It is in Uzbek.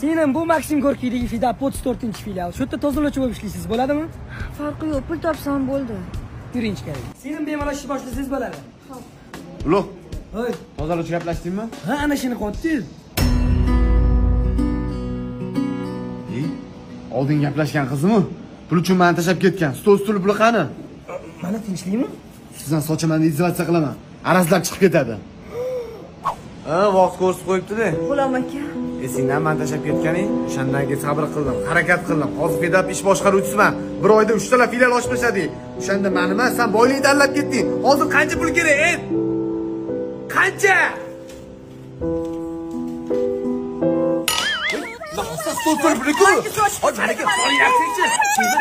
Senin bu Maxim Gorkiydagi Fida 34 filial. Shu yerda tozalovchi bo'lib ishlaysiz, bo'ladimi? Farqi yo'q, pul topsam bo'ldi. Yuring ichkariga. Senin bemalol ishni boshlasangiz bo'ladi. ulug' Hoy, tozalovchi gaplashdingmi ha ana shuni. Ey, oldin gaplashgan qizimi pul uchun mani tashlab ketgan stol stuli puli qani Mana tinchlikmi? sizdan sochaman izolyatsiya qilaman arazlab chiqib ketadi ha vaqt ko'rsatib qo'yibdi-da. G'ulom aka. esingdan mani tashlab ketganing o'shandan keyin sabr qildim harakat qildim. Hozir fedap ish boshqaruvchisiman. Bir oyda uchtala filial ochib tashladik o'shanda mani emas san boylikni tanlab ketding. Hozir qancha pul kerak ey qancha stol pul puli-ku. Hoy, managa soling, aksinchi. Seni